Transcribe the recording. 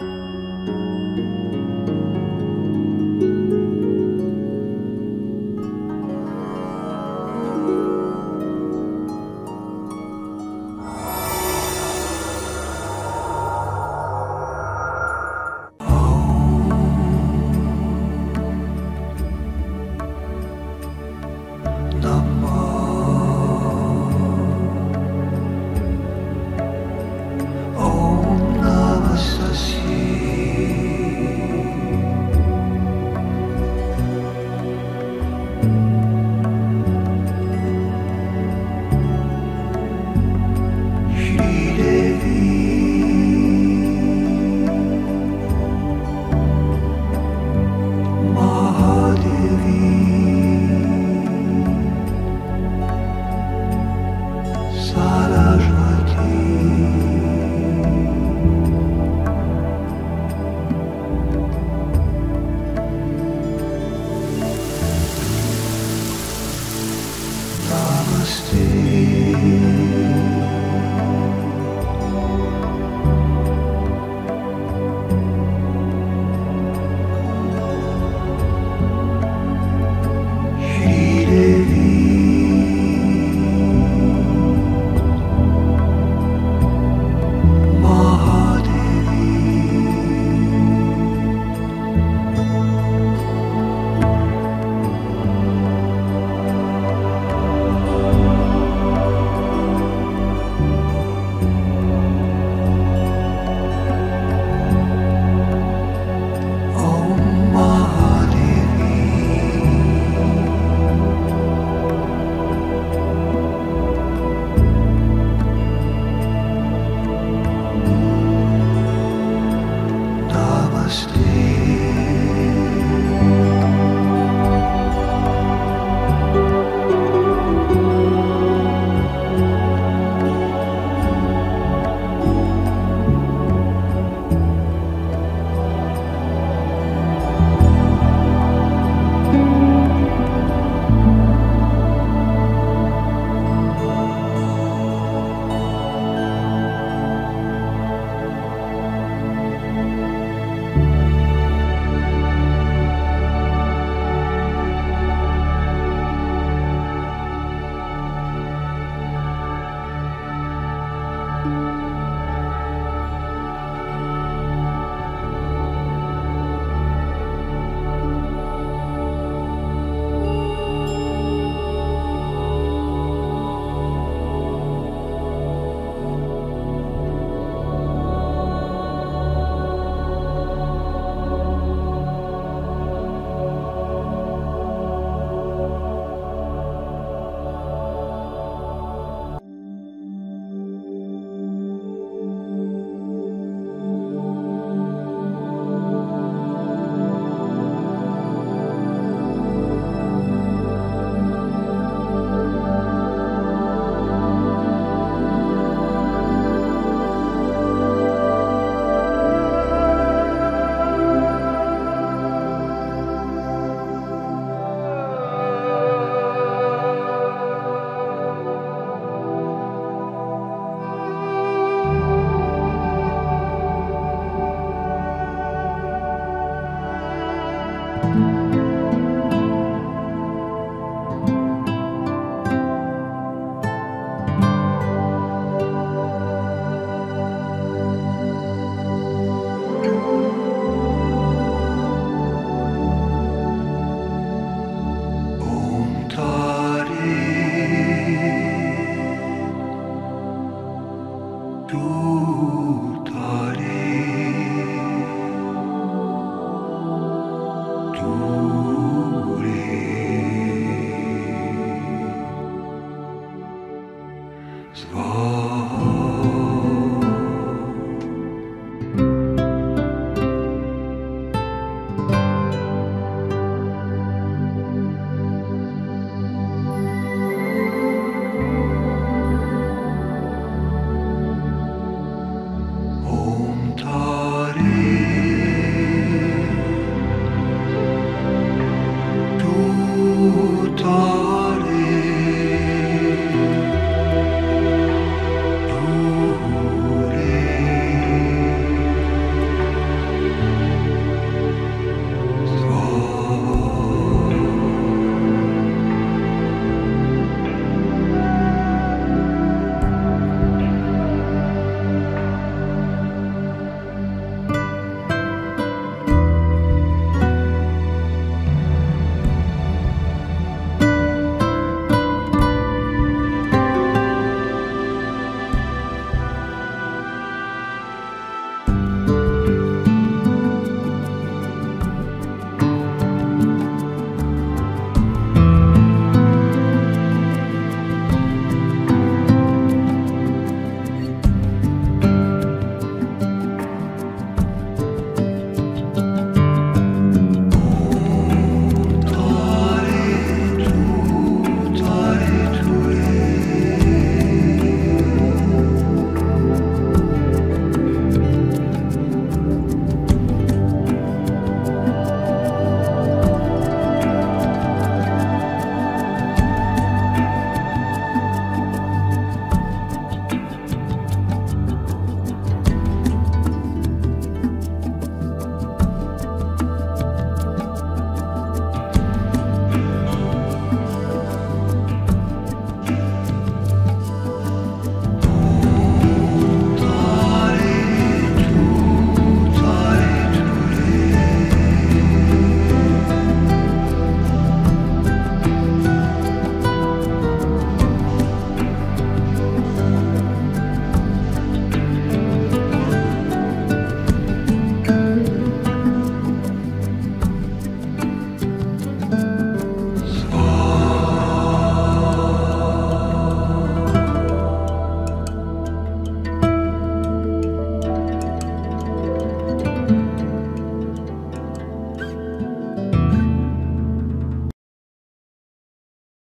you tu talk.